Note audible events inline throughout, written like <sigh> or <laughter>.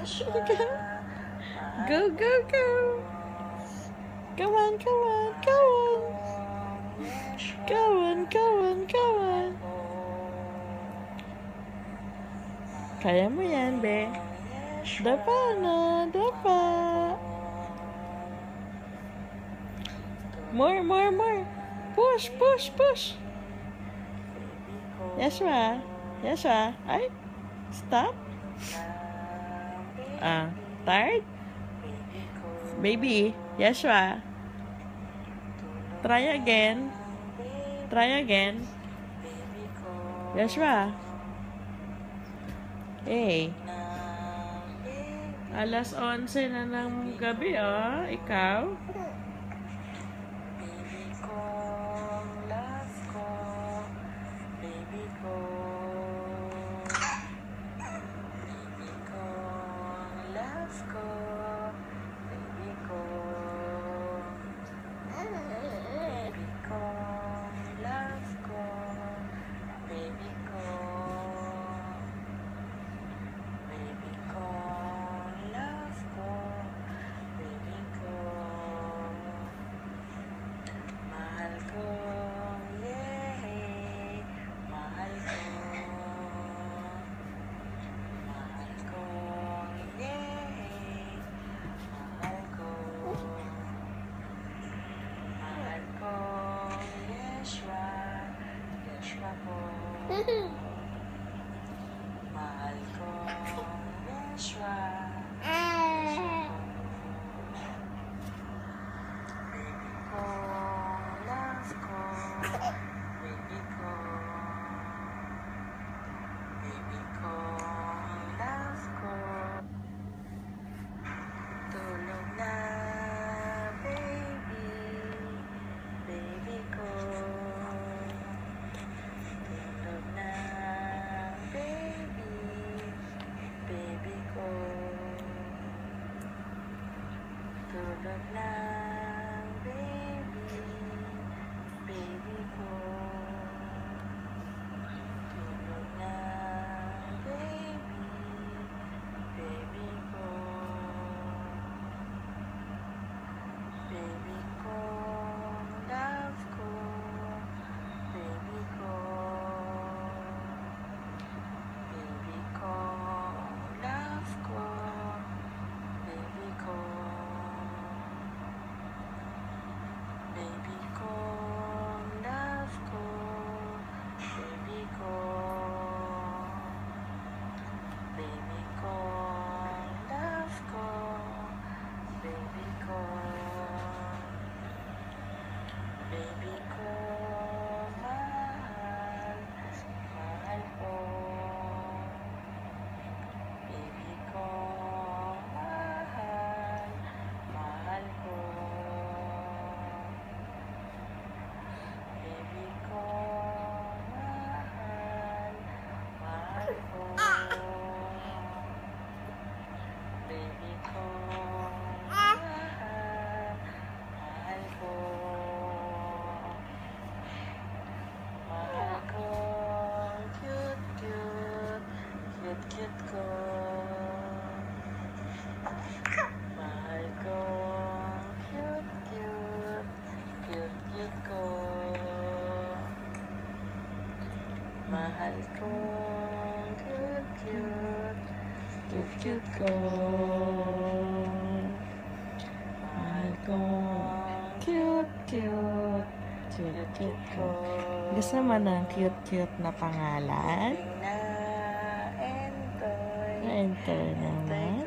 Go, go, go. Go on, go on, go on. Go on, go on, go on. Kaya mo yan, be. Dapa na, dapa. More, more, more. Push, push, push. Yes, ma. Yes, ma. Ay, stop. Ah, tired? Baby, Yeshua. Try again. Try again. Yeshua. Hey. Alas 11 na ng gabi, oh. Ikaw? Woohoo! <laughs> Tulog ng baby mahal kong cute-cute, cute-cute ko. Mahal kong cute-cute, cute-cute ko. Gusto mo ng cute-cute na pangalan? Na-enjoy. Na-enjoy naman.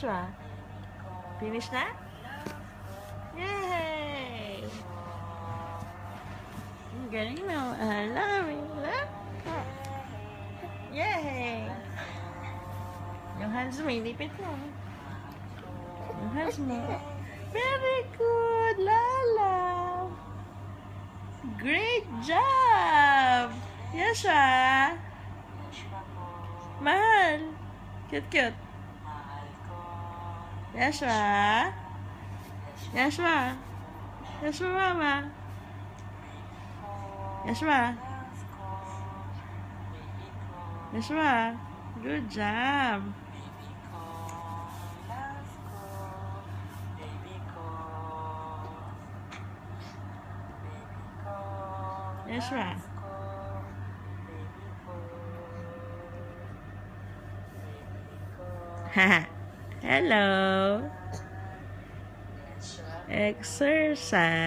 Joshua? Finish na? Yay! Ang galing. I love you. Yay! Yung hands mo, inipit mo. Yung hands mo. Very good, Lala! Great job! Yasha! Mahal! Cute, cute. Yashua? Yashua? Yashua, mama? Yashua? Yashua? Good job. Yashua? Haha. <laughs> Hello. Exercise.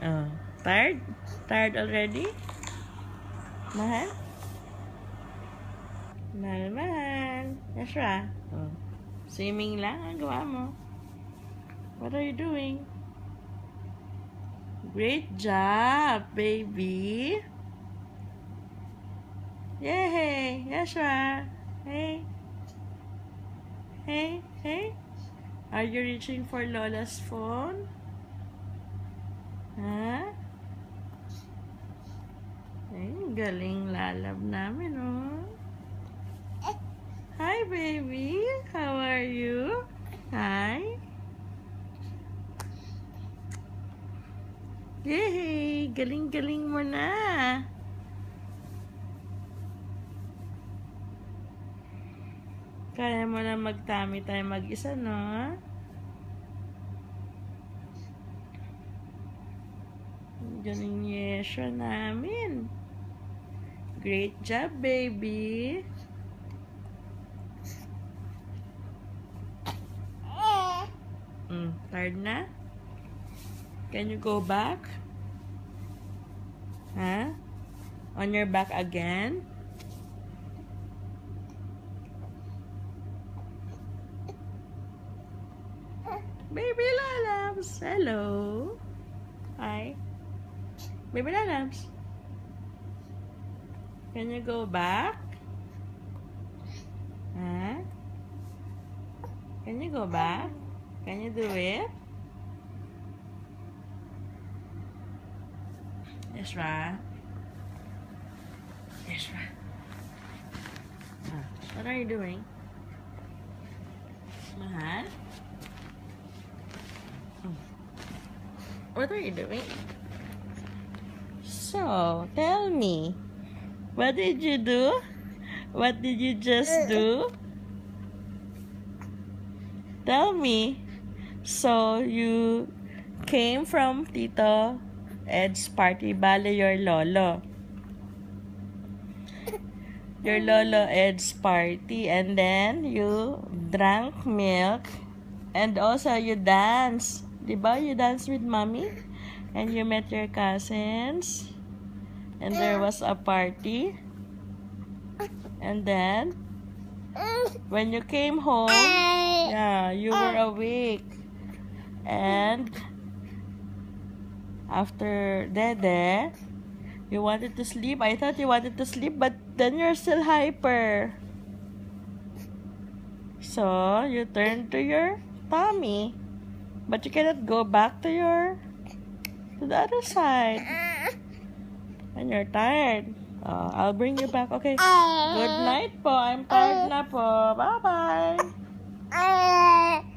Oh, tired? Tired already? Mahal? Mahal, mahal. Yashra. Oh. Swimming lang ang gawa mo. What are you doing? Great job, baby. Yay! Yashua! Hey! Hey! Hey! Are you reaching for Lola's phone? Ha? Ay, galing lalab namin, oh. Hi, baby! How are you? Hi! Yay! Galing-galing mo na! Kaya mo na magtami tayo mag-isa, no? Galing yesyo namin. Great job, baby. Mm, tired na? Can you go back? Huh? On your back again? Hello! Hi! Baby Lalabs! Can you go back? Huh? Can you go back? Can you do it? Ishra? Ishra? Ah, what are you doing? Mahal? What are you doing? So, tell me, what did you do? What did you just do? Tell me. So, you came from Tito Ed's party, bale your lolo. Your lolo Ed's party, and then you drank milk, and also you dance. Diba? You dance with mommy, and you met your cousins, and there was a party, and then when you came home, yeah, you were awake, and after Dede, you wanted to sleep. I thought you wanted to sleep, but then you're still hyper. So, you turn to your tummy. But you cannot go back to your... to the other side. And you're tired. Uh, I'll bring you back. Okay. Good night po. I'm tired na po. Bye-bye. <laughs>